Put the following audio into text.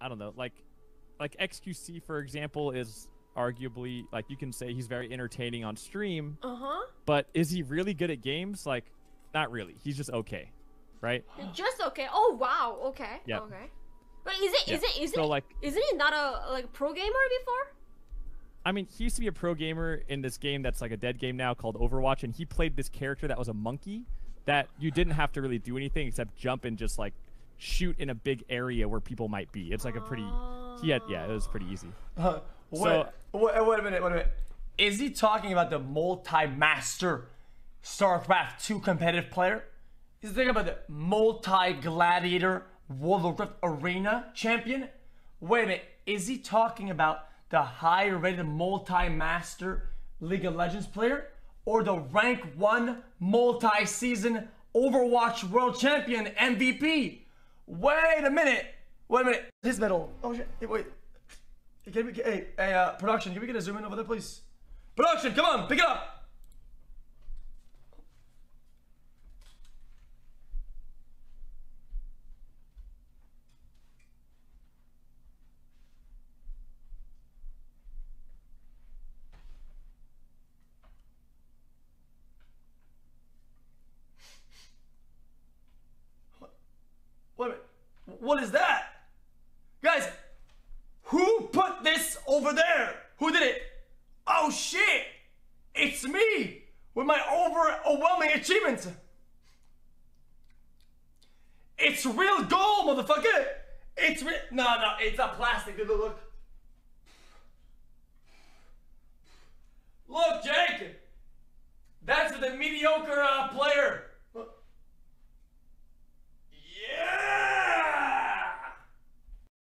I don't know, like like XQC for example is arguably like you can say he's very entertaining on stream, Uh huh. but is he really good at games? Like, not really. He's just okay, right? Just okay. Oh wow. Okay. Yeah. Okay. But is it is Yeah. it is So it like, isn't he not a like pro gamer before? I mean, he used to be a pro gamer in this game that's like a dead game now called Overwatch, and he played this character that was a monkey that you didn't have to really do anything except jump and just like shoot in a big area where people might be. It's like a pretty. Had yeah, it was pretty easy. Uh, wait, So- wait, wait a minute, wait a minute. Is he talking about the multi-master StarCraft 2 competitive player? Is he talking about the multi-gladiator World of Warcraft arena champion? Wait a minute. Is he talking about the higher rated multi-master League of Legends player? Or the rank 1 multi-season Overwatch World Champion MVP? Wait a minute. Wait a minute. His medal. Oh shit. Hey, wait. Can we, hey, hey, uh, production, can we get a zoom in over there, please? Production, come on, pick it up. Wait a minute. What is that? Guys, who put this over there? Who did it? Oh shit! It's me with my overwhelming achievements. It's real gold, motherfucker! It's real. No, no, it's not plastic. Look, look. Look, Jake! That's for the mediocre uh, player.